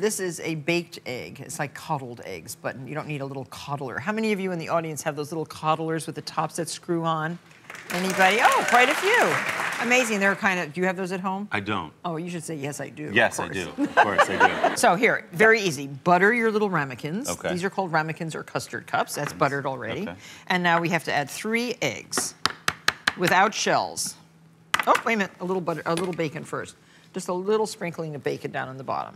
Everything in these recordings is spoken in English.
This is a baked egg. It's like coddled eggs, but you don't need a little coddler. How many of you in the audience have those little coddlers with the tops that screw on? Anybody? Oh, quite a few. Amazing. They're kind of. Do you have those at home? I don't. Oh, you should say yes, I do. of Yes, I do. Of course, I do. So here, very easy. Butter your little ramekins. Okay. These are called ramekins or custard cups. That's buttered already. Okay. And now we have to add three eggs without shells. Oh, wait a minute. A little butter, a little bacon first. Just a little sprinkling of bacon down on the bottom.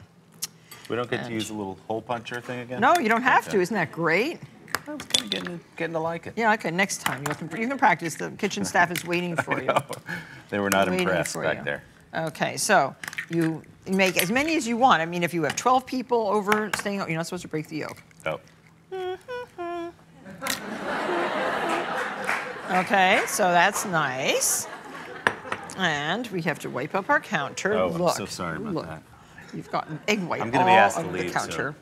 We don't get to use a little hole puncher thing again? No, you don't have to. Isn't that great? I was kind of getting, getting to like it. Yeah, okay. Next time you can you can practice. The kitchen staff is waiting for you. They were not impressed back you. there. Okay, so you make as many as you want. I mean, if you have 12 people over staying, you're not supposed to break the yolk. Oh, Okay, so that's nice. And we have to wipe up our counter. Oh, I'm so sorry about look. that. You've got an egg white I'm gonna be all asked to over leave, the so- counter.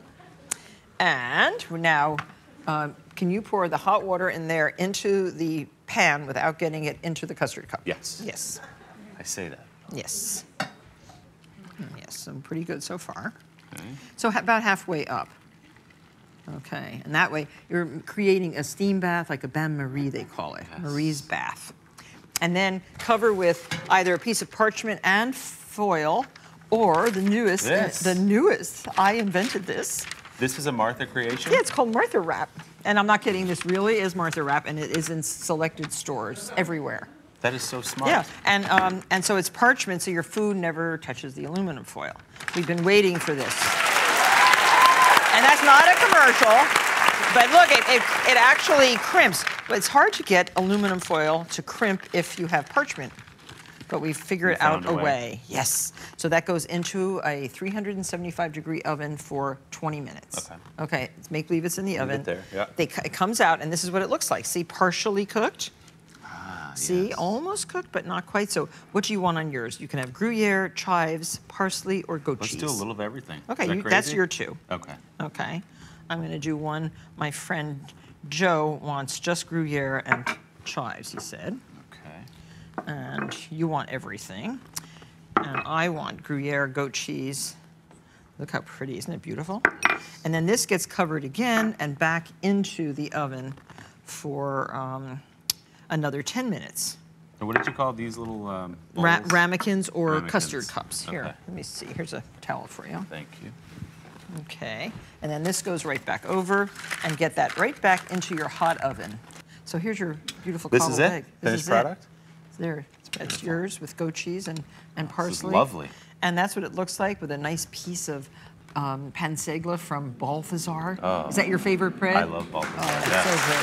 And now, um, can you pour the hot water in there into the pan without getting it into the custard cup? Yes. Yes. I say that. Yes. Yes, I'm pretty good so far. Okay. So about halfway up. Okay, and that way you're creating a steam bath, like a bain marie, they call it, Marie's bath. And then cover with either a piece of parchment and foil, or the newest, This. the newest. I invented this. This is a Martha creation? Yeah, it's called Martha Wrap, and I'm not kidding. This really is Martha Wrap, and it is in selected stores everywhere. That is so smart. Yeah, and um, and so it's parchment, so your food never touches the aluminum foil. We've been waiting for this, and that's not a commercial. But look, it, it, it actually crimps. But it's hard to get aluminum foil to crimp if you have parchment. But we figured We out a way. way. Yes. So that goes into a 375 degree oven for 20 minutes. Okay. Okay. Make believe it's in the Leave it oven. there, yeah. They, it comes out, and this is what it looks like. See, partially cooked. Ah, See, yes. almost cooked, but not quite. So, what do you want on yours? You can have Gruyere, chives, parsley, or goat Let's cheese. do a little of everything. Okay, that you, that's your two. Okay. Okay, I'm going to do one. My friend Joe wants just Gruyere and chives. He said. And you want everything, and I want Gruyere, goat cheese. Look how pretty, isn't it beautiful? And then this gets covered again and back into the oven for um, another 10 minutes. So what did you call these little um, Ra- ramekins or Ramekins. custard cups. Here, Okay. let me see. Here's a towel for you. Thank you. Okay. And then this goes right back over and get that right back into your hot oven. So here's your beautiful This coddled is it? egg. Finished is product? It. There. That's yours with goat cheese and, and parsley. lovely. And that's what it looks like with a nice piece of um, pain de seigle from Balthazar. Oh. Is that your favorite bread? I love Balthazar, Oh, yeah. so good.